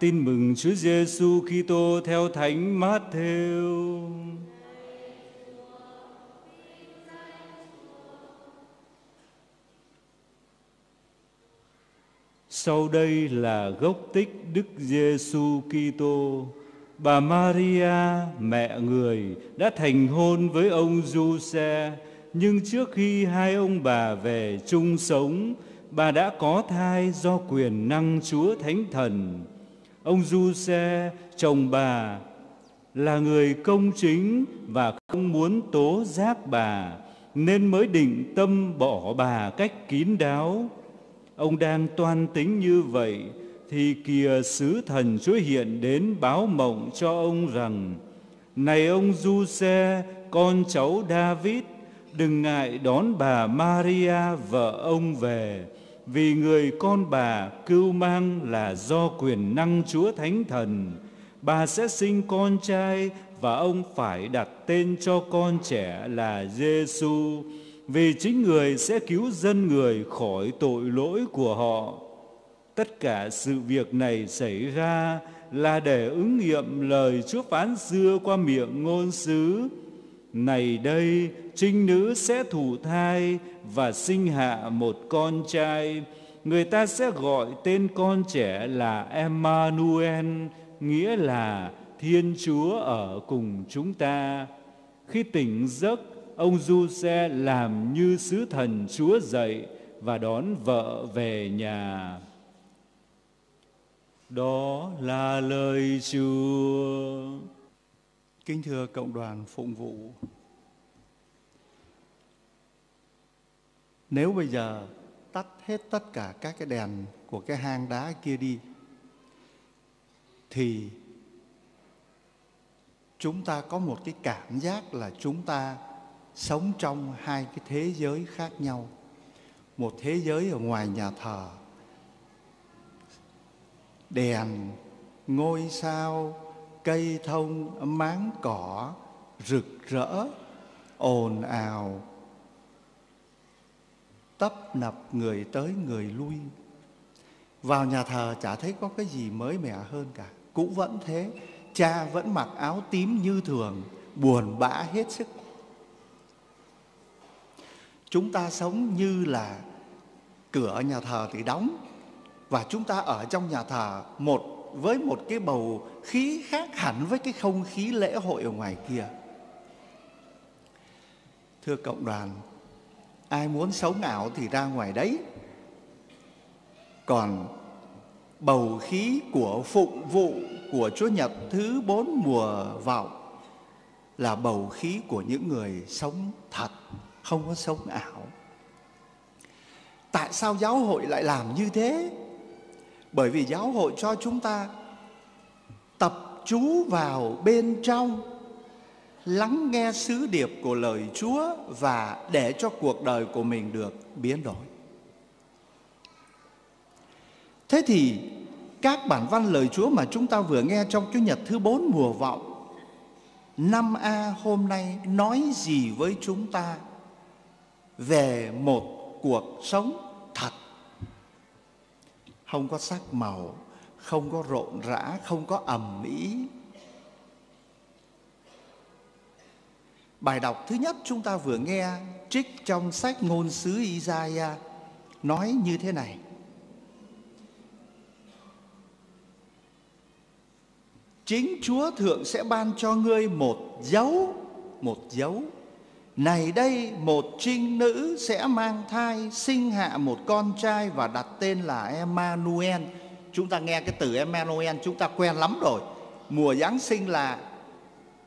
Tin mừng Chúa Giêsu Kitô theo Thánh Matthew. Sau đây là gốc tích Đức Giêsu Kitô. Bà Maria, mẹ người, đã thành hôn với ông Giuse, nhưng trước khi hai ông bà về chung sống, bà đã có thai do quyền năng Chúa Thánh Thần. Ông Giuse, chồng bà, là người công chính và không muốn tố giác bà, nên mới định tâm bỏ bà cách kín đáo. Ông đang toan tính như vậy thì kìa sứ thần Chúa hiện đến báo mộng cho ông rằng Này ông Du Xe, con cháu David, đừng ngại đón bà Maria vợ ông về vì người con bà cưu mang là do quyền năng Chúa Thánh Thần. Bà sẽ sinh con trai và ông phải đặt tên cho con trẻ là Giêsu vì chính người sẽ cứu dân người khỏi tội lỗi của họ. Tất cả sự việc này xảy ra là để ứng nghiệm lời Chúa phán xưa qua miệng ngôn sứ. Này đây, trinh nữ sẽ thụ thai và sinh hạ một con trai. Người ta sẽ gọi tên con trẻ là Emmanuel, nghĩa là Thiên Chúa ở cùng chúng ta. Khi tỉnh giấc, ông du xe làm như sứ thần chúa dạy và đón vợ về nhà đó là lời chúa kính thưa cộng đoàn phụng vụ nếu bây giờ tắt hết tất cả các cái đèn của cái hang đá kia đi, thì chúng ta có một cái cảm giác là chúng ta sống trong hai cái thế giới khác nhau. Một thế giới ở ngoài nhà thờ, đèn, ngôi sao cây thông máng cỏ rực rỡ, ồn ào. Tấp nập người tới người lui. Vào nhà thờ chả thấy có cái gì mới mẻ hơn cả. Cũng vẫn thế, cha vẫn mặc áo tím như thường, buồn bã hết sức. Chúng ta sống như là cửa nhà thờ thì đóng và chúng ta ở trong nhà thờ một với một cái bầu khí khác hẳn với cái không khí lễ hội ở ngoài kia. Thưa cộng đoàn, ai muốn sống ảo thì ra ngoài đấy. Còn bầu khí của phụng vụ của Chúa Nhật thứ bốn mùa vọng là bầu khí của những người sống thật, không có sống ảo tại sao giáo hội lại làm như thế? Bởi vì giáo hội cho chúng ta tập chú vào bên trong, lắng nghe sứ điệp của lời chúa và để cho cuộc đời của mình được biến đổi. Thế thì các bản văn lời chúa mà chúng ta vừa nghe trong chủ nhật thứ bốn mùa vọng, năm a hôm nay nói gì với chúng ta về một cuộc sống không có sắc màu, không có rộn rã, không có ầm ĩ. Bài đọc thứ nhất chúng ta vừa nghe, trích trong sách ngôn sứ Isaiah, nói như thế này. Chính Chúa thượng sẽ ban cho ngươi một dấu một dấu này đây, một trinh nữ sẽ mang thai, sinh hạ một con trai và đặt tên là Emmanuel. Chúng ta nghe cái từ Emmanuel, chúng ta quen lắm rồi. Mùa Giáng sinh là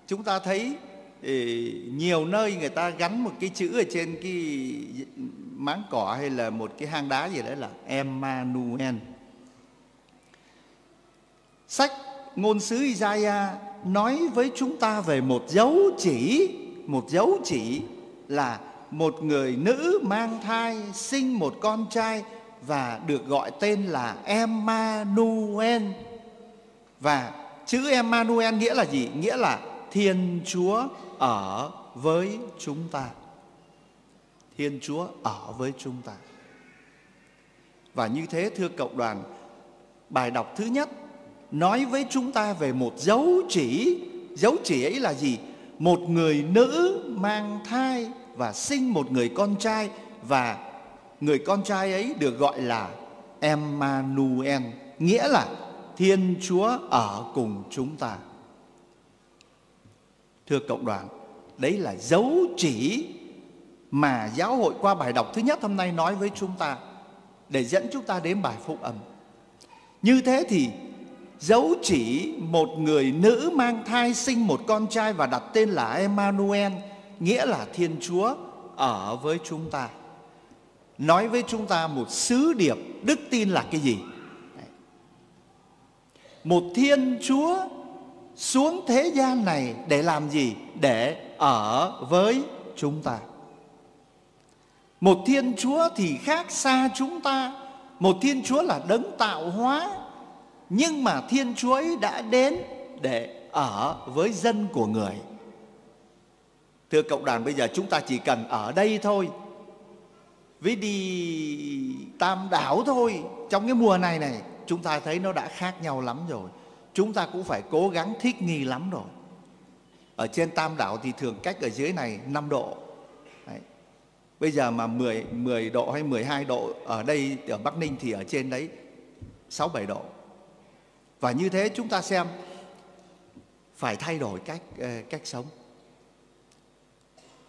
chúng ta thấy nhiều nơi người ta gắn một cái chữ ở trên cái máng cỏ hay là một cái hang đá gì đấy là Emmanuel. Sách ngôn sứ Isaiah nói với chúng ta về một dấu chỉ một dấu chỉ là một người nữ mang thai sinh một con trai và được gọi tên là Emmanuel. Và chữ Emmanuel nghĩa là gì? Nghĩa là Thiên Chúa ở với chúng ta. Thiên Chúa ở với chúng ta. Và như thế thưa cộng đoàn, bài đọc thứ nhất nói với chúng ta về một dấu chỉ dấu chỉ ấy là gì một người nữ mang thai và sinh một người con trai và người con trai ấy được gọi là Emmanuel nghĩa là Thiên Chúa ở cùng chúng ta. Thưa cộng đoàn, đấy là dấu chỉ mà giáo hội qua bài đọc thứ nhất hôm nay nói với chúng ta để dẫn chúng ta đến bài phúc âm. Như thế thì dấu chỉ một người nữ mang thai sinh một con trai và đặt tên là Emmanuel, nghĩa là Thiên Chúa ở với chúng ta. Nói với chúng ta một sứ điệp đức tin là cái gì? Một Thiên Chúa xuống thế gian này để làm gì? Để ở với chúng ta. Một Thiên Chúa thì khác xa chúng ta. Một Thiên Chúa là đấng tạo hóa nhưng mà Thiên Chúa ấy đã đến để ở với dân của người. Thưa cộng đoàn bây giờ chúng ta chỉ cần ở đây thôi. Với đi tam đảo thôi Trong cái mùa này này Chúng ta thấy nó đã khác nhau lắm rồi Chúng ta cũng phải cố gắng thích nghi lắm rồi Ở trên tam đảo thì thường cách ở dưới này 5 độ Đấy. Bây giờ mà 10, 10 độ hay 12 độ Ở đây ở Bắc Ninh thì ở trên đấy 6-7 độ và như thế chúng ta xem phải thay đổi cách ờ, cách sống.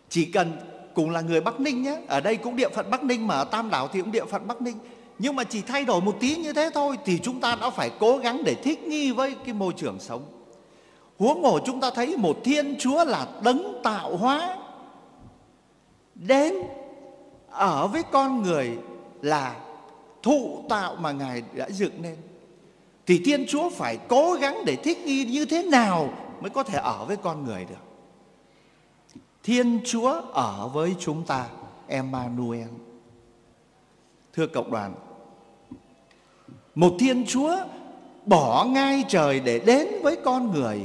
Chỉ cần cùng là người Bắc Ninh nhé, ở đây cũng địa phận Bắc Ninh mà ở Tam Đảo thì cũng địa phận Bắc Ninh. Nhưng mà chỉ thay đổi một tí như thế thôi thì chúng ta đã phải cố gắng để thích nghi với cái môi trường sống. Huống hồ chúng ta thấy một Thiên Chúa là đấng tạo hóa đến ở với con người là thụ tạo mà Ngài đã dựng nên thì Thiên Chúa phải cố gắng để thích nghi như thế nào mới có thể ở với con người được. Thiên Chúa ở với chúng ta, Emmanuel. Thưa cộng đoàn, một Thiên Chúa bỏ ngai trời để đến với con người,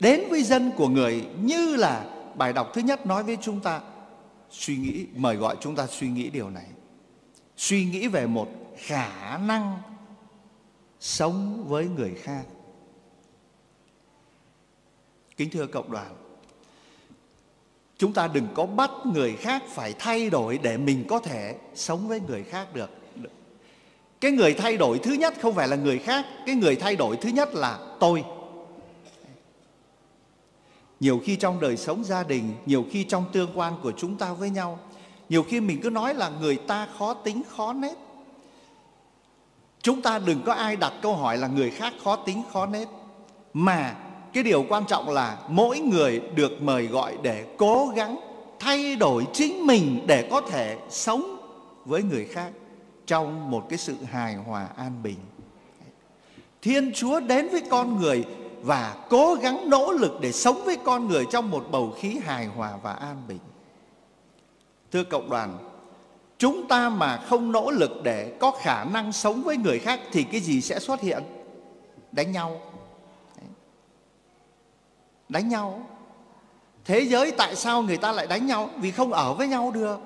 đến với dân của người như là bài đọc thứ nhất nói với chúng ta suy nghĩ mời gọi chúng ta suy nghĩ điều này. Suy nghĩ về một khả năng sống với người khác. Kính thưa cộng đoàn, chúng ta đừng có bắt người khác phải thay đổi để mình có thể sống với người khác được. Cái người thay đổi thứ nhất không phải là người khác, cái người thay đổi thứ nhất là tôi. Nhiều khi trong đời sống gia đình, nhiều khi trong tương quan của chúng ta với nhau, nhiều khi mình cứ nói là người ta khó tính, khó nết. Chúng ta đừng có ai đặt câu hỏi là người khác khó tính khó nết Mà cái điều quan trọng là mỗi người được mời gọi để cố gắng thay đổi chính mình để có thể sống với người khác trong một cái sự hài hòa an bình. Thiên Chúa đến với con người và cố gắng nỗ lực để sống với con người trong một bầu khí hài hòa và an bình. Thưa cộng đoàn, chúng ta mà không nỗ lực để có khả năng sống với người khác thì cái gì sẽ xuất hiện? Đánh nhau. Đánh nhau. Thế giới tại sao người ta lại đánh nhau? Vì không ở với nhau được.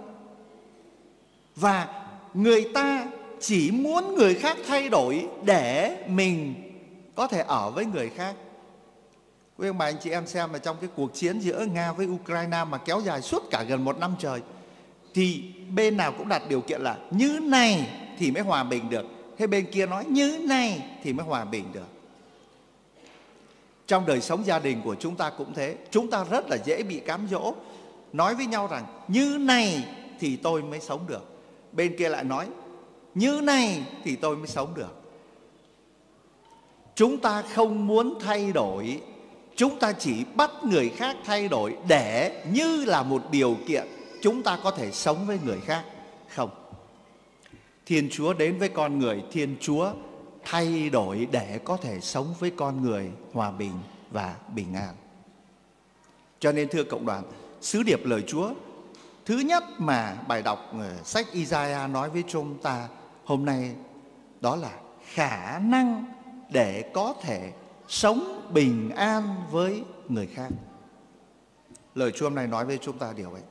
Và người ta chỉ muốn người khác thay đổi để mình có thể ở với người khác. Quý ông bà anh chị em xem mà trong cái cuộc chiến giữa nga với ukraine mà kéo dài suốt cả gần một năm trời thì bên nào cũng đặt điều kiện là như này thì mới hòa bình được. Thế bên kia nói như này thì mới hòa bình được. Trong đời sống gia đình của chúng ta cũng thế. Chúng ta rất là dễ bị cám dỗ. Nói với nhau rằng như này thì tôi mới sống được. Bên kia lại nói như này thì tôi mới sống được. Chúng ta không muốn thay đổi. Chúng ta chỉ bắt người khác thay đổi để như là một điều kiện chúng ta có thể sống với người khác? Không. Thiên chúa đến với con người, thiên chúa thay đổi để có thể sống với con người hòa bình và bình an. Cho nên, thưa cộng đoàn, sứ điệp lời chúa, thứ nhất mà bài đọc ờ, sách Isaiah nói với chúng ta hôm nay, đó là khả năng để có thể sống bình an với người khác. Lời chúa hôm nay nói với chúng ta điều ấy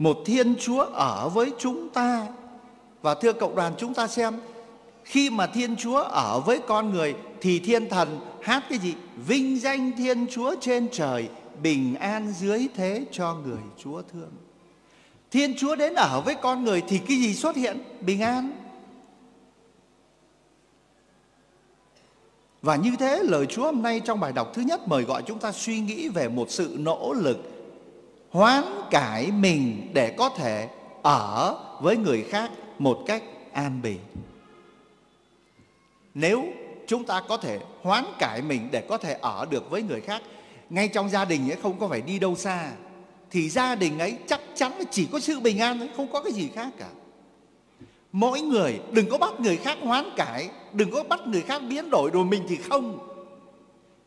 một thiên chúa ở với chúng ta và thưa cộng đoàn chúng ta xem khi mà Thiên Chúa ở với con người thì thiên thần hát cái gì? Vinh danh Thiên Chúa trên trời, bình an dưới thế cho người Chúa thương. Thiên Chúa đến ở với con người thì cái gì xuất hiện? Bình an. Và như thế lời Chúa hôm nay trong bài đọc thứ nhất mời gọi chúng ta suy nghĩ về một sự nỗ lực hoán cải mình để có thể ở với người khác một cách an bình. Nếu chúng ta có thể hoán cải mình để có thể ở được với người khác, ngay trong gia đình ấy không có phải đi đâu xa, thì gia đình ấy chắc chắn là chỉ có sự bình an thôi, không có cái gì khác cả. Mỗi người, đừng có bắt người khác hoán cải, đừng có bắt người khác biến đổi rồi mình thì không.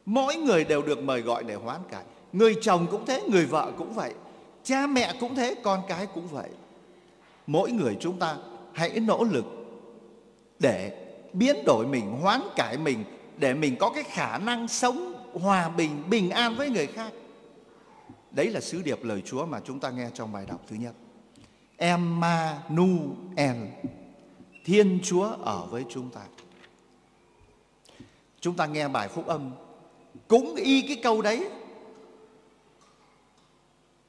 Mỗi người đều được mời gọi để hoán cải người chồng cũng thế, người vợ cũng vậy, cha mẹ cũng thế, con cái cũng vậy. Mỗi người chúng ta hãy nỗ lực để biến đổi mình, hoán cải mình, để mình có cái khả năng sống hòa bình bình an với người khác. Đấy là sứ điệp lời Chúa mà chúng ta nghe trong bài đọc thứ nhất. Emmanuel, Thiên Chúa ở với chúng ta. Chúng ta nghe bài phúc âm, cũng y cái câu đấy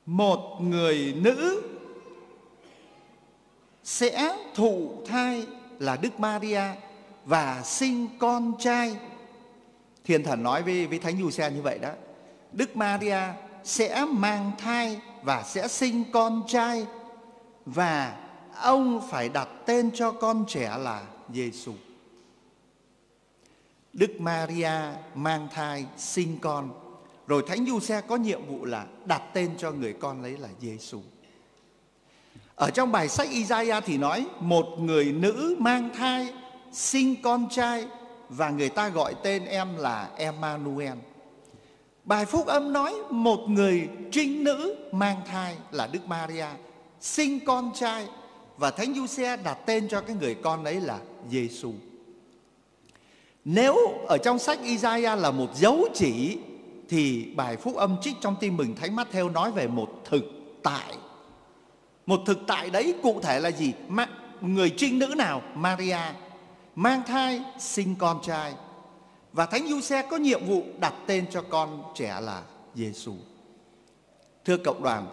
một người nữ sẽ thụ thai là Đức Maria và sinh con trai. Thiên thần nói với, với Thánh Giuse như vậy đó. Đức Maria sẽ mang thai và sẽ sinh con trai và ông phải đặt tên cho con trẻ là Giêsu. Đức Maria mang thai sinh con rồi Thánh Giuse có nhiệm vụ là đặt tên cho người con lấy là Giêsu. Ở trong bài sách Isaiah thì nói, một người nữ mang thai, sinh con trai, và người ta gọi tên em là Emmanuel. Bài phúc âm nói, một người trinh nữ mang thai là Đức Maria, sinh con trai, và Thánh Giuse đặt tên cho cái người con ấy là Giêsu. Nếu ở trong sách Isaiah là một dấu chỉ thì bài phúc âm trích trong tim mừng Thánh Matthew nói về một thực tại. Một thực tại đấy cụ thể là gì? Người trinh nữ nào? Maria mang thai sinh con trai và Thánh Giuse có nhiệm vụ đặt tên cho con trẻ là Giêsu. Thưa cộng đoàn,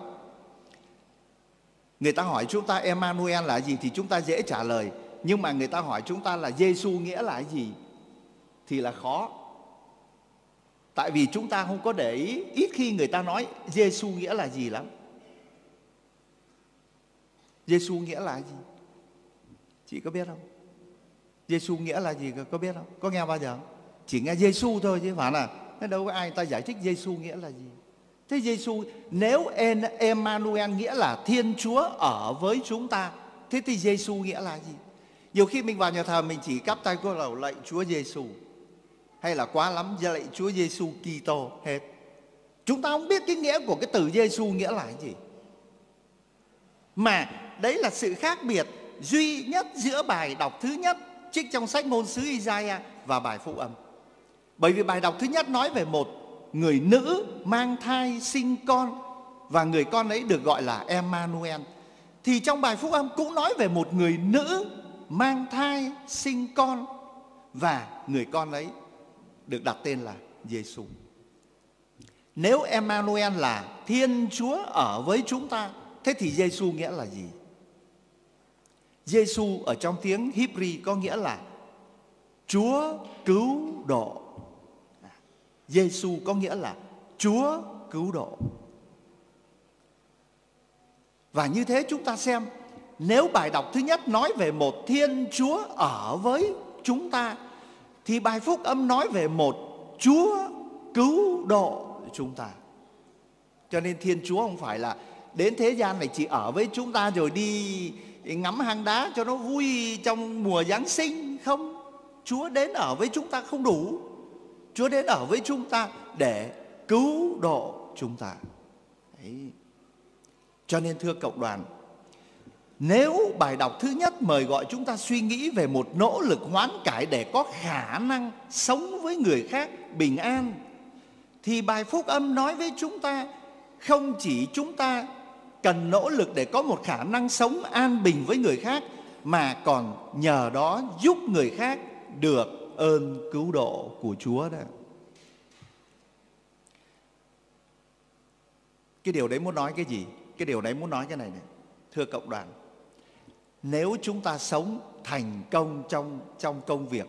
người ta hỏi chúng ta Emmanuel là gì thì chúng ta dễ trả lời, nhưng mà người ta hỏi chúng ta là Giêsu nghĩa là gì thì là khó. Tại vì chúng ta không có để ý, ít khi người ta nói Giêsu nghĩa là gì lắm. Giêsu nghĩa là gì? Chị có biết không? Giêsu nghĩa là gì có biết không? Có nghe bao giờ không? Chỉ nghe Giêsu thôi chứ phải là thế đâu có ai ta giải thích Giêsu nghĩa là gì. Thế Giêsu nếu Emmanuel nghĩa là Thiên Chúa ở với chúng ta, thế thì Giêsu nghĩa là gì? Nhiều khi mình vào nhà thờ mình chỉ cắp tay cô lầu lạy Chúa Giêsu hay là quá lắm lạy Chúa Giêsu Kitô hết. Chúng ta không biết cái nghĩa của cái từ Giêsu nghĩa là gì. Mà đấy là sự khác biệt duy nhất giữa bài đọc thứ nhất trích trong sách ngôn sứ Isaiah và bài phụ âm. Bởi vì bài đọc thứ nhất nói về một người nữ mang thai sinh con và người con ấy được gọi là Emmanuel. Thì trong bài phúc âm cũng nói về một người nữ mang thai sinh con và người con ấy được đặt tên là Giêsu. Nếu Emmanuel là Thiên Chúa ở với chúng ta, thế thì Giêsu nghĩa là gì? Giêsu ở trong tiếng Hebrew có nghĩa là Chúa cứu độ. Giêsu có nghĩa là Chúa cứu độ. Và như thế chúng ta xem nếu bài đọc thứ nhất nói về một Thiên Chúa ở với chúng ta thì bài phúc âm nói về một Chúa cứu độ chúng ta. Cho nên Thiên Chúa không phải là đến thế gian này chỉ ở với chúng ta rồi đi ngắm hang đá cho nó vui trong mùa Giáng sinh không, Chúa đến ở với chúng ta không đủ Chúa đến ở với chúng ta để cứu độ chúng ta Đấy. Cho nên thưa cộng đoàn nếu bài đọc thứ nhất mời gọi chúng ta suy nghĩ về một nỗ lực hoán cải để có khả năng sống với người khác bình an Thì bài phúc âm nói với chúng ta Không chỉ chúng ta cần nỗ lực để có một khả năng sống an bình với người khác mà còn nhờ đó giúp người khác được ơn cứu độ của Chúa đó. Cái điều đấy muốn nói cái gì? Cái điều đấy muốn nói cái này này. Thưa cộng đoàn, nếu chúng ta sống thành công trong trong công việc,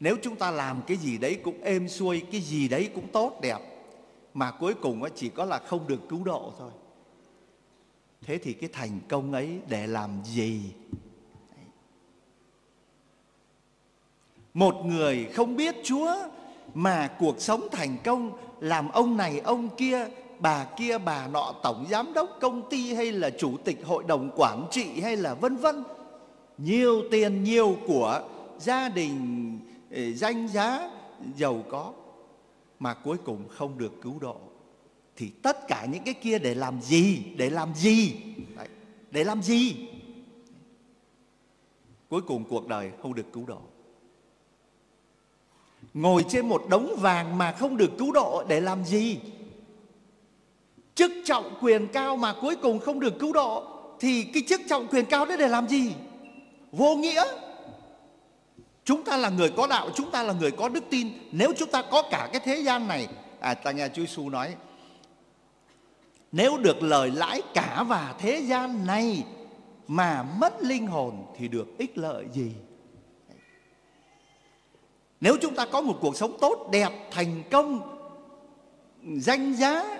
nếu chúng ta làm cái gì đấy cũng êm xuôi, cái gì đấy cũng tốt đẹp, mà cuối cùng chỉ có là không được cứu độ thôi. Thế thì cái thành công ấy để làm gì? Một người không biết Chúa mà cuộc sống thành công làm ông này ông kia bà kia bà nọ tổng giám đốc công ty hay là chủ tịch hội đồng quản trị hay là vân vân. Nhiều tiền nhiều của gia đình ờ, danh giá giàu có. Mà cuối cùng không được cứu độ. Thì tất cả những cái kia để làm gì? Để làm gì? Đấy, để làm gì? Cuối cùng cuộc đời không được cứu độ. Ngồi trên một đống vàng mà không được cứu độ để làm gì? Chức trọng quyền cao mà cuối cùng không được cứu độ, thì cái chức trọng quyền cao đấy để làm gì? Vô nghĩa. Chúng ta là người có đạo, chúng ta là người có đức tin. Nếu chúng ta có cả cái thế gian này à ta nghe chúa giêsu nói, nếu được lời lãi cả và thế gian này mà mất linh hồn thì được ích lợi gì? Nếu chúng ta có một cuộc sống tốt, đẹp, thành công, danh giá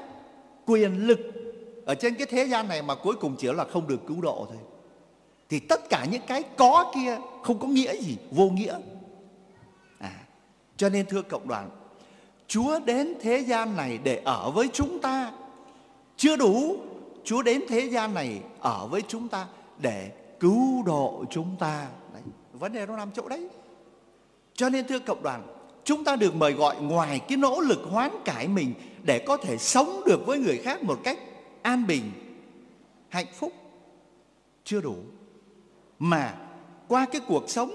quyền lực ở trên cái thế gian này mà cuối cùng chỉ là không được cứu độ thôi. Thì tất cả những cái có kia không có nghĩa gì vô nghĩa. À, cho nên thưa cộng đoàn chúa đến thế gian này để ở với chúng ta. Chưa đủ chúa đến thế gian này ở với chúng ta để cứu độ chúng ta. Đấy, vấn đề nó nằm chỗ đấy. Cho nên thưa cộng đoàn chúng ta được mời gọi ngoài cái nỗ lực hoán cải mình để có thể sống được với người khác một cách an bình hạnh phúc chưa đủ. Mà qua cái cuộc sống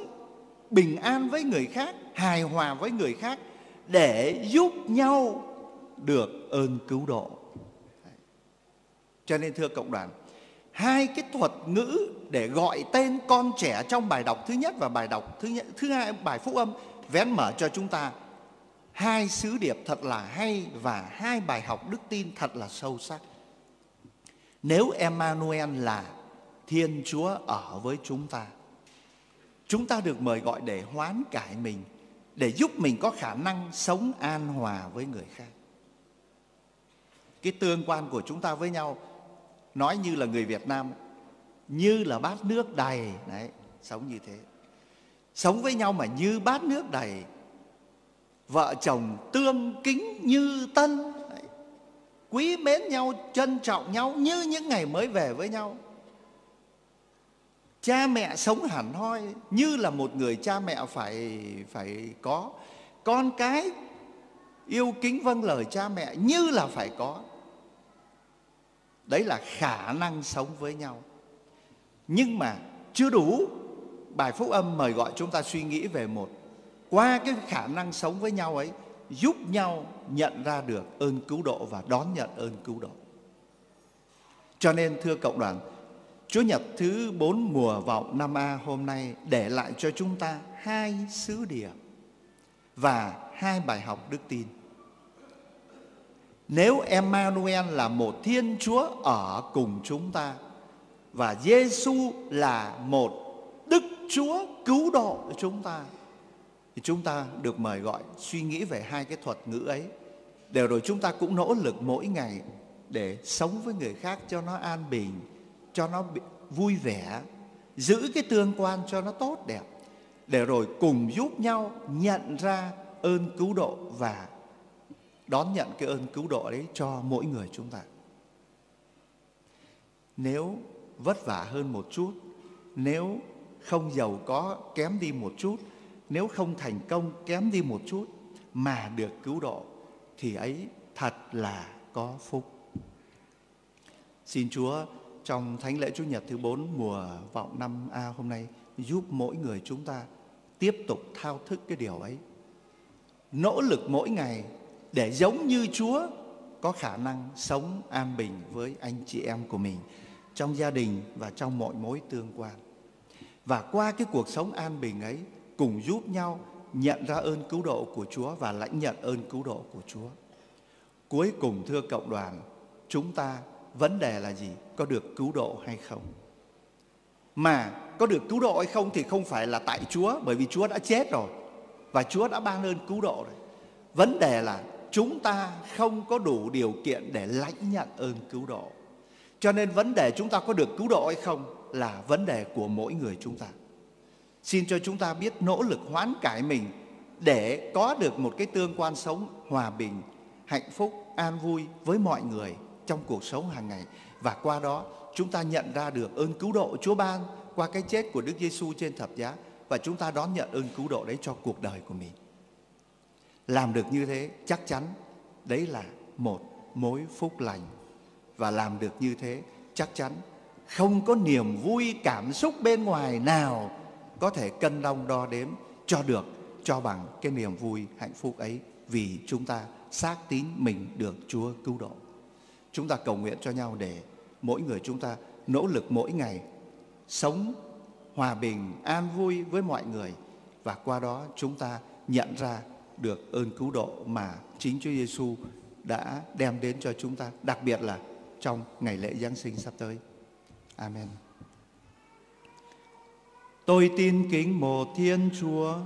bình an với người khác hài hòa với người khác để giúp nhau được ơn cứu độ. Cho nên thưa cộng đoàn hai cái thuật ngữ để gọi tên con trẻ trong bài đọc thứ nhất và bài đọc thứ nhất, thứ hai bài phúc âm vén mở cho chúng ta hai sứ điệp thật là hay và hai bài học đức tin thật là sâu sắc. Nếu Emmanuel là Thiên Chúa ở với chúng ta, chúng ta được mời gọi để hoán cải mình, để giúp mình có khả năng sống an hòa với người khác. Cái tương quan của chúng ta với nhau nói như là người Việt Nam như là bát nước đầy đấy sống như thế sống với nhau mà như bát nước đầy. Vợ chồng tương kính như tân. Quý mến nhau, trân trọng nhau như những ngày mới về với nhau. Cha mẹ sống hẳn hoi như là một người cha mẹ phải phải có. Con cái yêu kính vâng lời cha mẹ như là phải có. Đấy là khả năng sống với nhau. Nhưng mà chưa đủ bài phúc âm mời gọi chúng ta suy nghĩ về một, qua cái khả năng sống với nhau ấy, giúp nhau nhận ra được ơn cứu độ và đón nhận ơn cứu độ cho nên, thưa cộng đoàn, Chúa Nhật thứ bốn mùa vọng năm A hôm nay để lại cho chúng ta hai sứ điệp và hai bài học đức tin. Nếu Emmanuel là một Thiên Chúa ở cùng chúng ta và Giêsu là một Chúa cứu độ chúng ta. Thì chúng ta được mời gọi suy nghĩ về hai cái thuật ngữ ấy. Để rồi chúng ta cũng nỗ lực mỗi ngày để sống với người khác cho nó an bình, cho nó vui vẻ, giữ cái tương quan cho nó tốt đẹp. Để rồi cùng giúp nhau nhận ra ơn cứu độ và đón nhận cái ơn cứu độ đấy cho mỗi người chúng ta. Nếu vất vả hơn một chút, nếu không giàu có, kém đi một chút. Nếu không thành công, kém đi một chút mà được cứu độ, thì ấy thật là có phúc. Xin chúa, trong thánh lễ chủ nhật thứ bốn mùa vọng năm a hôm nay, giúp mỗi người chúng ta tiếp tục thao thức cái điều ấy. Nỗ lực mỗi ngày để giống như Chúa có khả năng sống an bình với anh chị em của mình trong gia đình và trong mọi mối tương quan và qua cái cuộc sống an bình ấy cùng giúp nhau nhận ra ơn cứu độ của Chúa và lãnh nhận ơn cứu độ của Chúa. Cuối cùng thưa cộng đoàn, chúng ta vấn đề là gì? Có được cứu độ hay không? Mà có được cứu độ hay không thì không phải là tại Chúa bởi vì Chúa đã chết rồi và Chúa đã ban ơn cứu độ rồi. Vấn đề là chúng ta không có đủ điều kiện để lãnh nhận ơn cứu độ. Cho nên vấn đề chúng ta có được cứu độ hay không là vấn đề của mỗi người chúng ta. Xin cho chúng ta biết nỗ lực hoán cải mình để có được một cái tương quan sống hòa bình, hạnh phúc, an vui với mọi người trong cuộc sống hàng ngày và qua đó chúng ta nhận ra được ơn cứu độ Chúa ban qua cái chết của Đức Giêsu trên thập giá và chúng ta đón nhận ơn cứu độ đấy cho cuộc đời của mình. Làm được như thế chắc chắn đấy là một mối phúc lành và làm được như thế chắc chắn không có niềm vui cảm xúc bên ngoài nào có thể cân đong đo đếm cho được cho bằng cái niềm vui hạnh phúc ấy vì chúng ta xác tín mình được Chúa cứu độ. Chúng ta cầu nguyện cho nhau để mỗi người chúng ta nỗ lực mỗi ngày sống hòa bình, an vui với mọi người và qua đó chúng ta nhận ra được ơn cứu độ mà chính Chúa Giêsu đã đem đến cho chúng ta, đặc biệt là trong ngày lễ Giáng sinh sắp tới. Amen. Tôi tin kính một Thiên Chúa,